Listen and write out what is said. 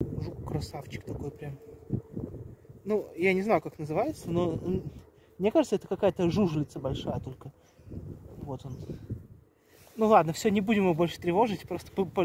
Жук красавчик такой прям. Ну, я не знаю, как называется, но мне кажется, это какая-то жужелица большая только. Вот он. Ну ладно, все, не будем его больше тревожить, просто по, по,